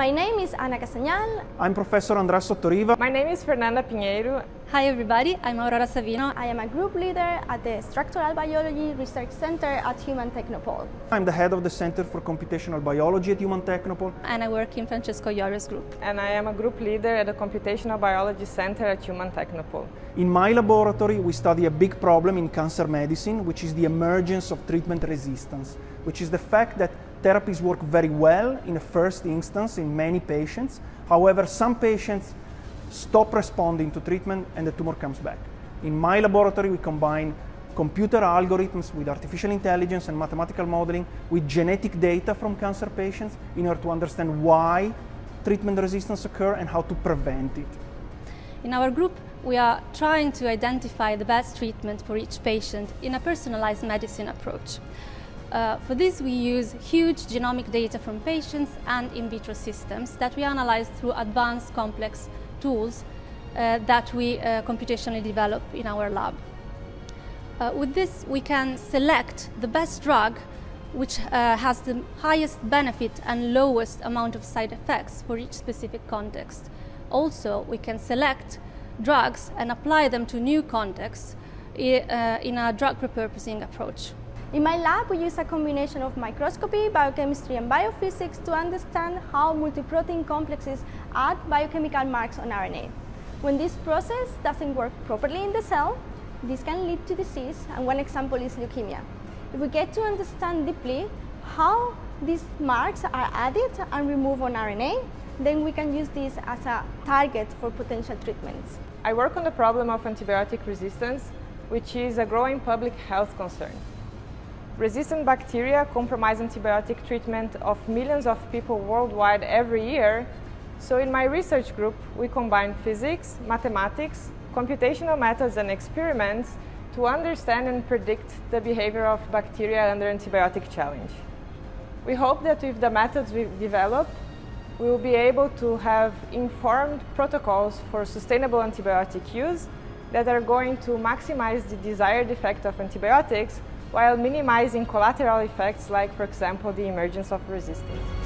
My name is Ana Casañal. I'm Professor Andrea Sottoriva. My name is Fernanda Pinheiro. Hi everybody, I'm Aurora Savino. I am a group leader at the Structural Biology Research Center at Human Technopole. I'm the head of the Center for Computational Biology at Human Technopole. And I work in Francesco Iorio's group. And I am a group leader at the Computational Biology Center at Human Technopole. In my laboratory, we study a big problem in cancer medicine, which is the emergence of treatment resistance, which is the fact that therapies work very well in the first instance in many patients. However, some patients stop responding to treatment and the tumor comes back. In my laboratory, we combine computer algorithms with artificial intelligence and mathematical modeling with genetic data from cancer patients in order to understand why treatment resistance occur and how to prevent it. In our group, we are trying to identify the best treatment for each patient in a personalized medicine approach. Uh, for this, we use huge genomic data from patients and in vitro systems that we analyze through advanced complex tools uh, that we uh, computationally develop in our lab. Uh, with this, we can select the best drug which has the highest benefit and lowest amount of side effects for each specific context. Also, we can select drugs and apply them to new contexts in a drug repurposing approach. In my lab, we use a combination of microscopy, biochemistry, and biophysics to understand how multiprotein complexes add biochemical marks on RNA. When this process doesn't work properly in the cell, this can lead to disease, and one example is leukemia. If we get to understand deeply how these marks are added and removed on RNA, then we can use this as a target for potential treatments. I work on the problem of antibiotic resistance, which is a growing public health concern. Resistant bacteria compromise antibiotic treatment of millions of people worldwide every year. So in my research group, we combine physics, mathematics, computational methods and experiments to understand and predict the behavior of bacteria under antibiotic challenge. We hope that with the methods we develop, we will be able to have informed protocols for sustainable antibiotic use that are going to maximize the desired effect of antibiotics while minimizing collateral effects like, for example, the emergence of resistance.